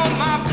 Oh my